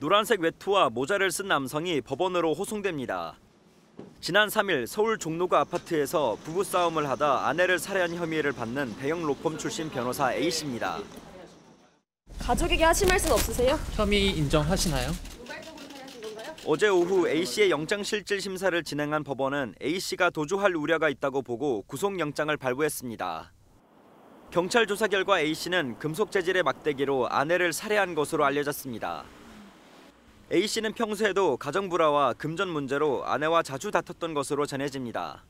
노란색 외투와 모자를 쓴 남성이 법원으로 호송됩니다. 지난 3일 서울 종로구 아파트에서 부부싸움을 하다 아내를 살해한 혐의를 받는 대형 로펌 출신 변호사 A씨입니다. 가족에게 하실 말씀 없으세요? 혐의 인정하시나요? 어제 오후 A씨의 영장실질 심사를 진행한 법원은 A씨가 도주할 우려가 있다고 보고 구속영장을 발부했습니다. 경찰 조사 결과 A씨는 금속 재질의 막대기로 아내를 살해한 것으로 알려졌습니다. A씨는 평소에도 가정 불화와 금전 문제로 아내와 자주 다퉜던 것으로 전해집니다.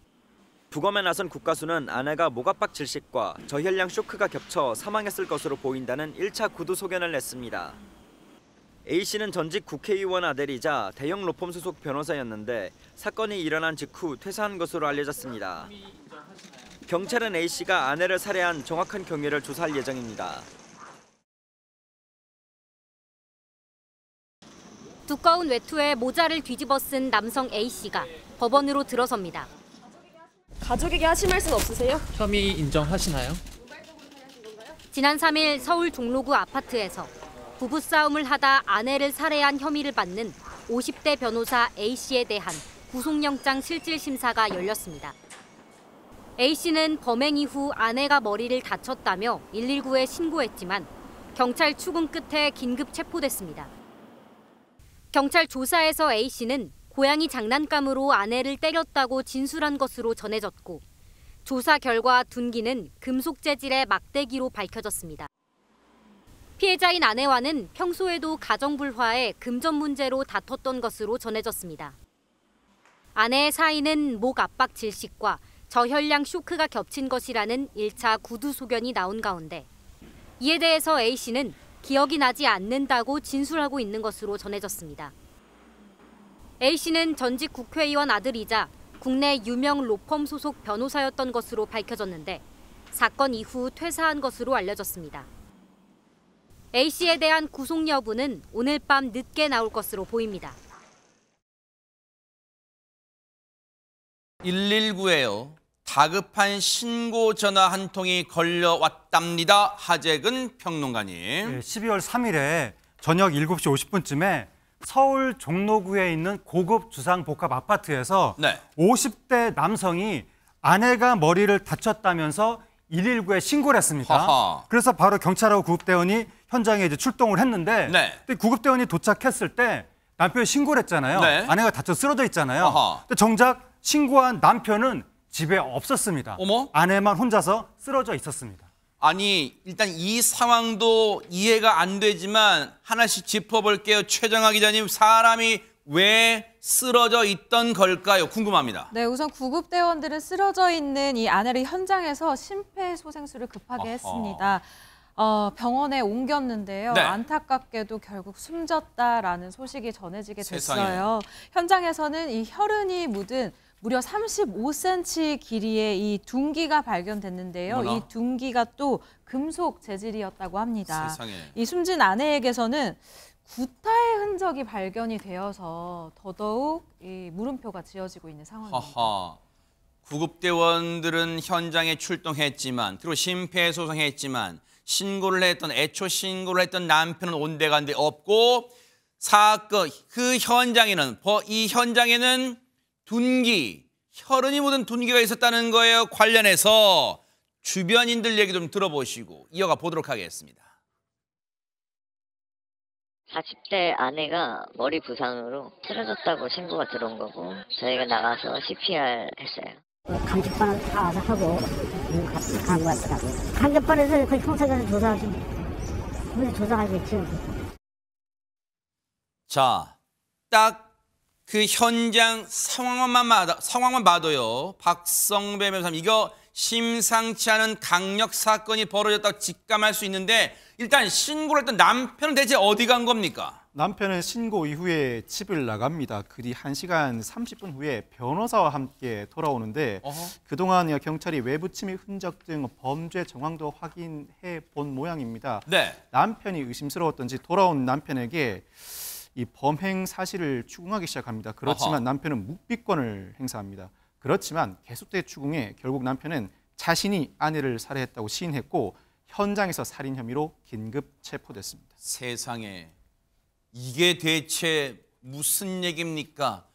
부검에 나선 국가수는 아내가 목압박 질식과 저혈량 쇼크가 겹쳐 사망했을 것으로 보인다는 1차 구두 소견을 냈습니다. A씨는 전직 국회의원 아들이자 대형 로펌 소속 변호사였는데 사건이 일어난 직후 퇴사한 것으로 알려졌습니다. 경찰은 A씨가 아내를 살해한 정확한 경위를 조사할 예정입니다. 두꺼운 외투에 모자를 뒤집어 쓴 남성 A씨가 법원으로 들어섭니다. 가족에게 하실 말씀 없으세요? 혐의 인정하시나요? 지난 3일 서울 종로구 아파트에서 부부싸움을 하다 아내를 살해한 혐의를 받는 50대 변호사 A씨에 대한 구속영장 실질 심사가 열렸습니다. A씨는 범행 이후 아내가 머리를 다쳤다며 119에 신고했지만 경찰 추궁 끝에 긴급 체포됐습니다. 경찰 조사에서 A씨는 고양이 장난감으로 아내를 때렸다고 진술한 것으로 전해졌고 조사 결과 둔기는 금속 재질의 막대기로 밝혀졌습니다. 피해자인 아내와는 평소에도 가정 불화에 금전 문제로 다퉜던 것으로 전해졌습니다. 아내의 사인은 목 압박 질식과 저혈량 쇼크가 겹친 것이라는 1차 구두 소견이 나온 가운데 이에 대해서 A씨는 기억이 나지 않는다고 진술하고 있는 것으로 전해졌습니다. A씨는 전직 국회의원 아들이자 국내 유명 로펌 소속 변호사였던 것으로 밝혀졌는데 사건 이후 퇴사한 것으로 알려졌습니다. A씨에 대한 구속 여부는 오늘 밤 늦게 나올 것으로 보입니다. 119에요. 다급한 신고 전화 한 통이 걸려왔답니다. 하재근 평론가님. 네, 12월 3일에 저녁 7시 50분쯤에 서울 종로구에 있는 고급 주상 복합 아파트에서 네. 50대 남성이 아내가 머리를 다쳤다면서 119에 신고를 했습니다. 하하. 그래서 바로 경찰하고 구급대원이 현장에 이제 출동을 했는데 네. 구급대원이 도착했을 때 남편이 신고를 했잖아요. 네. 아내가 다쳐 쓰러져 있잖아요. 근데 정작 신고한 남편은 집에 없었습니다. 어머? 아내만 혼자서 쓰러져 있었습니다. 아니 일단 이 상황도 이해가 안 되지만 하나씩 짚어볼게요. 최정아 기자님 사람이 왜 쓰러져 있던 걸까요? 궁금합니다. 네, 우선 구급대원들은 쓰러져 있는 이 아내를 현장에서 심폐소생술을 급하게 어허. 했습니다. 어, 병원에 옮겼는데요. 네. 안타깝게도 결국 숨졌다라는 소식이 전해지게 세상에. 됐어요. 현장에서는 이 혈흔이 묻은 무려 35cm 길이의 이 둔기가 발견됐는데요. 어머나. 이 둔기가 또 금속 재질이었다고 합니다. 세상에. 이 숨진 아내에게서는 구타의 흔적이 발견이 되어서 더더욱 이 물음표가 지어지고 있는 상황입니다. 하하. 구급대원들은 현장에 출동했지만 그리고 심폐소생했지만 신고를 했던 애초 신고를 했던 남편은 온데간데 없고 사건 그 현장에는 버- 이 현장에는 둔기 혈흔이 묻은 둔기가 있었다는 거예요. 관련해서 주변인들 얘기 좀 들어보시고 이어가 보도록 하겠습니다. 40대 아내가 머리 부상으로 쓰러졌다고 신고가 들어온 거고 저희가 나가서 CPR 했어요. 감식반을 다 와서 하고 같이 간것 같더라고요. 감식반에서 거의 평소에 조사하지. 우리 조사하겠죠. 자, 딱 그 현장 상황만 봐도, 상황만 봐도요. 박성배 변호사님 이거 심상치 않은 강력 사건이 벌어졌다고 직감할 수 있는데 일단 신고를 했던 남편은 대체 어디 간 겁니까? 남편은 신고 이후에 집을 나갑니다. 그리 1시간 30분 후에 변호사와 함께 돌아오는데 어허. 그동안 경찰이 외부 침입 흔적 등 범죄 정황도 확인해 본 모양입니다. 네. 남편이 의심스러웠던지 돌아온 남편에게 이 범행 사실을 추궁하기 시작합니다. 그렇지만 아하. 남편은 묵비권을 행사합니다. 그렇지만 계속된 추궁에 결국 남편은 자신이 아내를 살해했다고 시인했고 현장에서 살인 혐의로 긴급 체포됐습니다. 세상에 이게 대체 무슨 얘기입니까?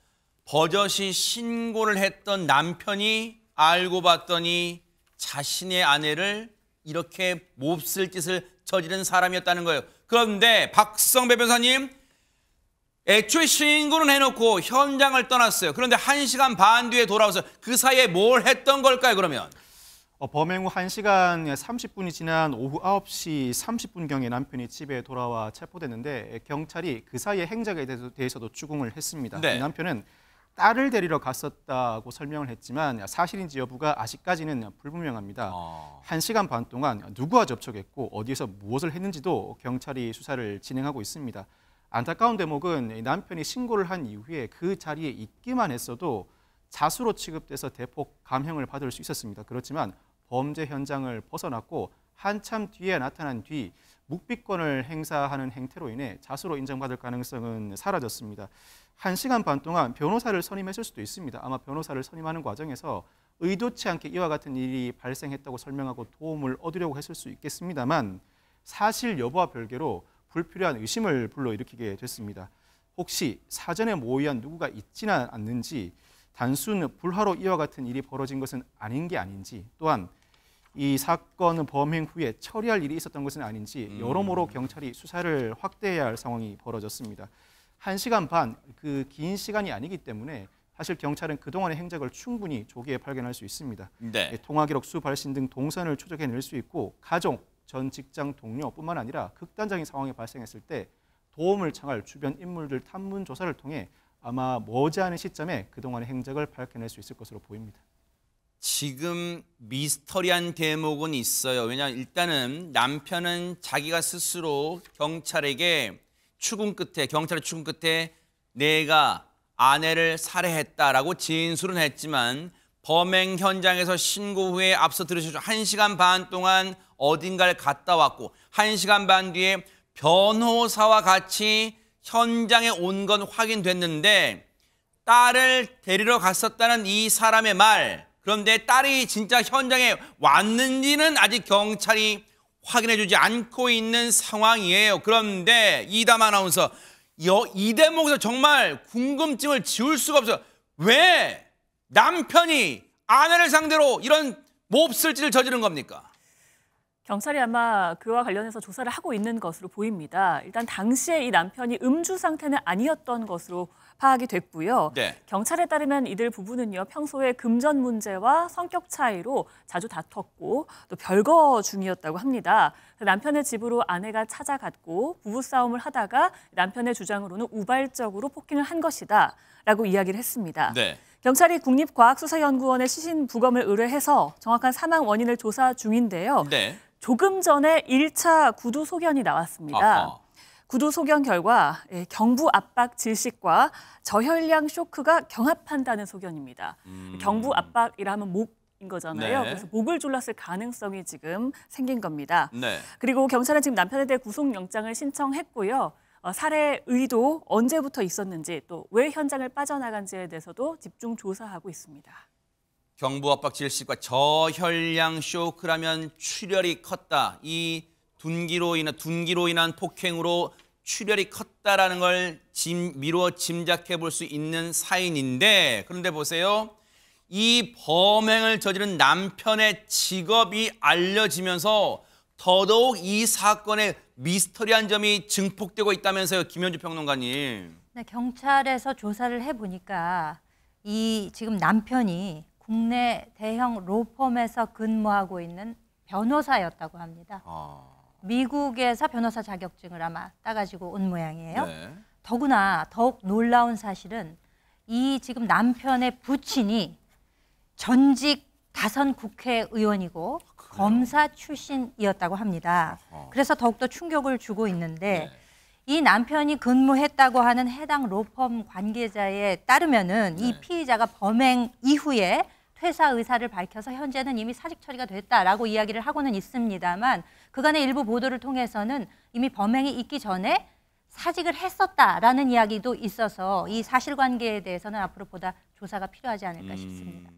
버젓이 신고를 했던 남편이 알고 봤더니 자신의 아내를 이렇게 몹쓸 짓을 저지른 사람이었다는 거예요. 그런데 박성배 변호사님 애초에 신고는 해놓고 현장을 떠났어요. 그런데 한시간반 뒤에 돌아와서 그 사이에 뭘 했던 걸까요, 그러면? 어, 범행 후 1시간 30분이 지난 오후 9시 30분경에 남편이 집에 돌아와 체포됐는데 경찰이 그 사이의 행적에 대해서, 대해서도 추궁을 했습니다. 네. 이 남편은 딸을 데리러 갔었다고 설명을 했지만 사실인지 여부가 아직까지는 불분명합니다. 어. 1시간 반 동안 누구와 접촉했고 어디에서 무엇을 했는지도 경찰이 수사를 진행하고 있습니다. 안타까운 대목은 이 남편이 신고를 한 이후에 그 자리에 있기만 했어도 자수로 취급돼서 대폭 감형을 받을 수 있었습니다. 그렇지만 범죄 현장을 벗어났고 한참 뒤에 나타난 뒤 묵비권을 행사하는 행태로 인해 자수로 인정받을 가능성은 사라졌습니다. 한 시간 반 동안 변호사를 선임했을 수도 있습니다. 아마 변호사를 선임하는 과정에서 의도치 않게 이와 같은 일이 발생했다고 설명하고 도움을 얻으려고 했을 수 있겠습니다만 사실 여부와 별개로 불필요한 의심을 불러일으키게 됐습니다. 혹시 사전에 모의한 누구가 있지는 않는지 단순 불화로 이와 같은 일이 벌어진 것은 아닌 게 아닌지 또한 이 사건은 범행 후에 처리할 일이 있었던 것은 아닌지 여러모로 경찰이 수사를 확대해야 할 상황이 벌어졌습니다. 한 시간 반 그 긴 시간이 아니기 때문에 사실 경찰은 그동안의 행적을 충분히 조기에 발견할 수 있습니다. 네. 예, 통화 기록 수 발신 등 동선을 추적해낼 수 있고 가족, 전 직장 동료뿐만 아니라 극단적인 상황이 발생했을 때 도움을 청할 주변 인물들 탐문 조사를 통해 아마 머지않은 시점에 그동안의 행적을 밝혀낼 수 있을 것으로 보입니다. 지금 미스터리한 대목은 있어요. 왜냐하면 일단은 남편은 자기가 스스로 경찰에게 추궁 끝에 경찰의 추궁 끝에 내가 아내를 살해했다라고 진술은 했지만 범행 현장에서 신고 후에 앞서 들으셨죠. 한시간 반 동안 어딘가를 갔다 왔고 한시간 반 뒤에 변호사와 같이 현장에 온 건 확인됐는데 딸을 데리러 갔었다는 이 사람의 말 그런데 딸이 진짜 현장에 왔는지는 아직 경찰이 확인해주지 않고 있는 상황이에요. 그런데 이담 아나운서 여- 이 대목에서 정말 궁금증을 지울 수가 없어요. 왜 남편이 아내를 상대로 이런 몹쓸 짓을 저지른 겁니까? 경찰이 아마 그와 관련해서 조사를 하고 있는 것으로 보입니다. 일단 당시에 이 남편이 음주 상태는 아니었던 것으로 파악이 됐고요. 네. 경찰에 따르면 이들 부부는요 평소에 금전 문제와 성격 차이로 자주 다퉜고 또 별거 중이었다고 합니다. 남편의 집으로 아내가 찾아갔고 부부 싸움을 하다가 남편의 주장으로는 우발적으로 폭행을 한 것이다라고 이야기를 했습니다. 네. 경찰이 국립과학수사연구원에 시신 부검을 의뢰해서 정확한 사망 원인을 조사 중인데요. 네. 조금 전에 1차 구두 소견이 나왔습니다. 아하. 구두 소견 결과 예, 경부 압박 질식과 저혈량 쇼크가 경합한다는 소견입니다. 경부 압박이라면 목인 거잖아요. 음. 네. 그래서 목을 졸랐을 가능성이 지금 생긴 겁니다. 네. 그리고 경찰은 지금 남편에 대해 구속영장을 신청했고요. 어, 살해 의도 언제부터 있었는지 또 왜 현장을 빠져나간지에 대해서도 집중 조사하고 있습니다. 경부 압박 질식과 저혈량 쇼크라면 출혈이 컸다. 이 둔기로 인한 둔기로 인한 폭행으로 출혈이 컸다라는 걸 짐, 미루어 짐작해 볼 수 있는 사인인데 그런데 보세요. 이 범행을 저지른 남편의 직업이 알려지면서 더더욱 이 사건의 미스터리한 점이 증폭되고 있다면서요, 김현주 평론가님. 네, 경찰에서 조사를 해보니까 이 지금 남편이 국내 대형 로펌에서 근무하고 있는 변호사였다고 합니다. 아, 미국에서 변호사 자격증을 아마 따가지고 온 모양이에요. 네. 더구나 더욱 놀라운 사실은 이 지금 남편의 부친이 전직 다선 국회의원이고 검사 출신이었다고 합니다. 그래서 더욱더 충격을 주고 있는데 이 남편이 근무했다고 하는 해당 로펌 관계자에 따르면은 이 피의자가 범행 이후에 퇴사 의사를 밝혀서 현재는 이미 사직 처리가 됐다라고 이야기를 하고는 있습니다만 그간의 일부 보도를 통해서는 이미 범행이 있기 전에 사직을 했었다라는 이야기도 있어서 이 사실관계에 대해서는 앞으로 보다 조사가 필요하지 않을까 싶습니다.